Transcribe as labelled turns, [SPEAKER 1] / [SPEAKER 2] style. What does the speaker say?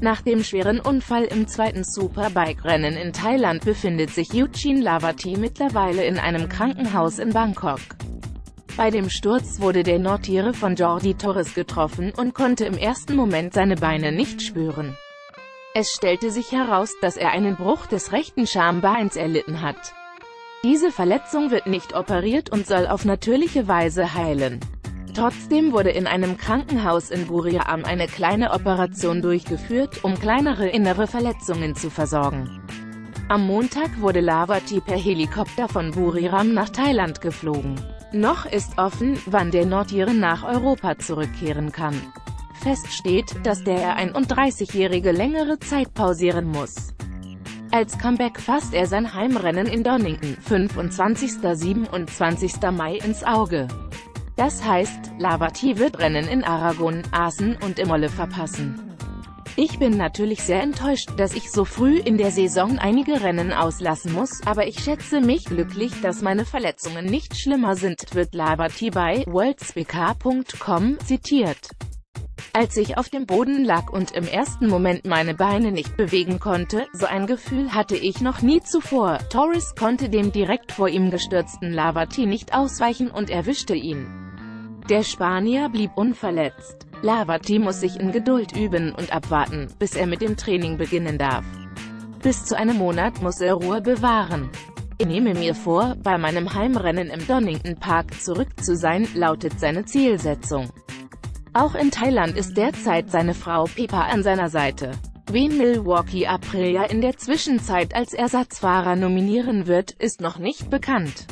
[SPEAKER 1] Nach dem schweren Unfall im zweiten Superbike-Rennen in Thailand befindet sich Eugene Lavati mittlerweile in einem Krankenhaus in Bangkok. Bei dem Sturz wurde der Nordire von Jordi Torres getroffen und konnte im ersten Moment seine Beine nicht spüren. Es stellte sich heraus, dass er einen Bruch des rechten Schambeins erlitten hat. Diese Verletzung wird nicht operiert und soll auf natürliche Weise heilen. Trotzdem wurde in einem Krankenhaus in Buriram eine kleine Operation durchgeführt, um kleinere innere Verletzungen zu versorgen. Am Montag wurde Lavati per Helikopter von Buriram nach Thailand geflogen. Noch ist offen, wann der Nordiren nach Europa zurückkehren kann. Fest steht, dass der 31-Jährige längere Zeit pausieren muss. Als Comeback fasst er sein Heimrennen in Donington, 25. 27. Mai ins Auge. Das heißt, Lavati wird Rennen in Aragon, Assen und Imolle verpassen. Ich bin natürlich sehr enttäuscht, dass ich so früh in der Saison einige Rennen auslassen muss, aber ich schätze mich glücklich, dass meine Verletzungen nicht schlimmer sind, wird Lavati bei worldspeaker.com zitiert. Als ich auf dem Boden lag und im ersten Moment meine Beine nicht bewegen konnte, so ein Gefühl hatte ich noch nie zuvor. Torres konnte dem direkt vor ihm gestürzten Lavati nicht ausweichen und erwischte ihn. Der Spanier blieb unverletzt. Lavati muss sich in Geduld üben und abwarten, bis er mit dem Training beginnen darf. Bis zu einem Monat muss er Ruhe bewahren. Ich nehme mir vor, bei meinem Heimrennen im Donington Park zurück zu sein, lautet seine Zielsetzung. Auch in Thailand ist derzeit seine Frau Pepa an seiner Seite. Wen Milwaukee Aprilia in der Zwischenzeit als Ersatzfahrer nominieren wird, ist noch nicht bekannt.